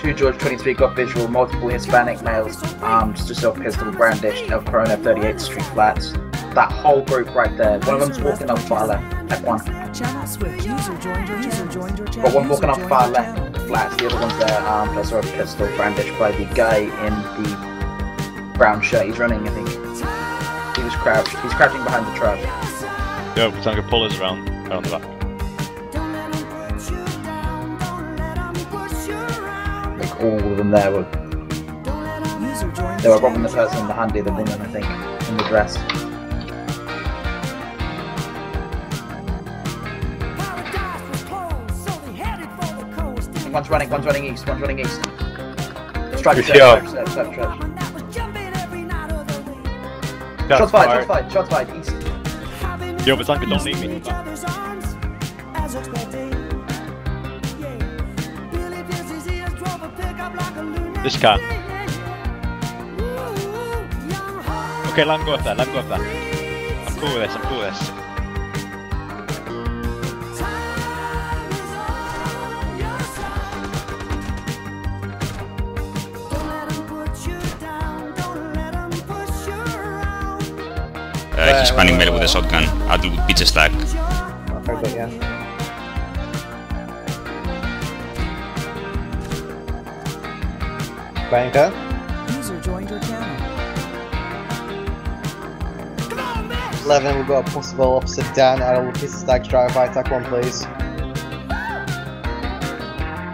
Q George 23 got visual, multiple Hispanic males armed, just off pistol brandished, El Corona 38th Street Flats. That whole group right there. One of them's walking up far left. F1. Channel switch. User joined your joined your. Got one walking up far left flats. The other one's there armed, saw a pistol brandished by the guy in the brown shirt. He's running, I think. He was crouched. He's crouching behind the truck. Yo, Tango, pull us around, around the back. All of them there were They were your robbing the person in the handy, the woman, I think, in the dress. One's running, one's running east, one's running east. Strike, Good strike, job. strike, strike, strike, strike. Shots fired, shots fired, shots fired, east. Yo, but Tango, don't leave me. This car. Okay, let him go up there, let him go up there. I'm cool with this, I'm cool with this. Uh, he's running melee with a shotgun. I'll do pizza stack. Banker. User joined your channel. 11, we've got a possible opposite Dan. I will piece stack drive by attack one, please.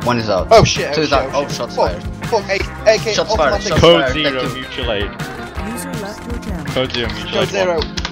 One is out. Oh shit! Oh, Two oh, is shit, out. oh, Oh, shots Fuck, fired. Fuck, A- AK, Shots fired, shots Code fired. zero, Thank mutual aid. User left your channel. Code zero, mutual Code aid. one. zero.